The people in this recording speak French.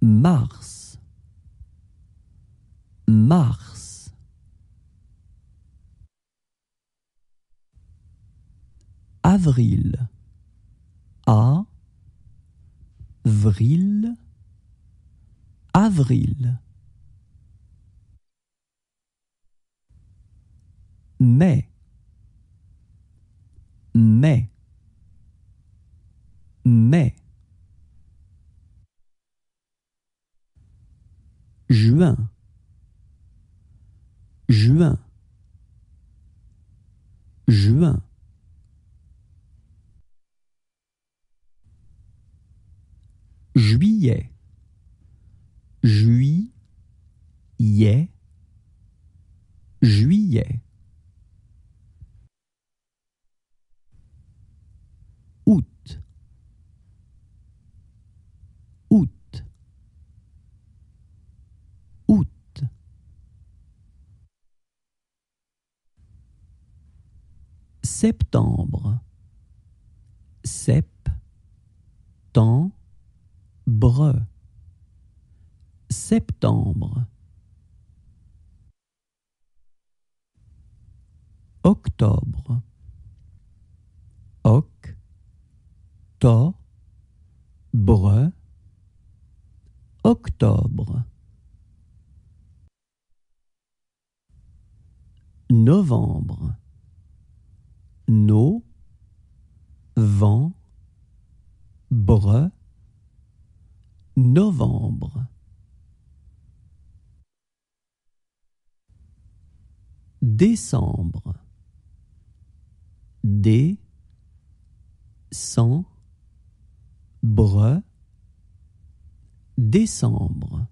mars, mars. Avril, a, vril, avril. Mai, mai, mai. Juin, juin, juin. Juillet, juillet, juillet. Septembre, septembre, septembre. Octobre, octobre, octobre. Novembre, no, vent, novembre. Décembre. Dé, décembre. Décembre.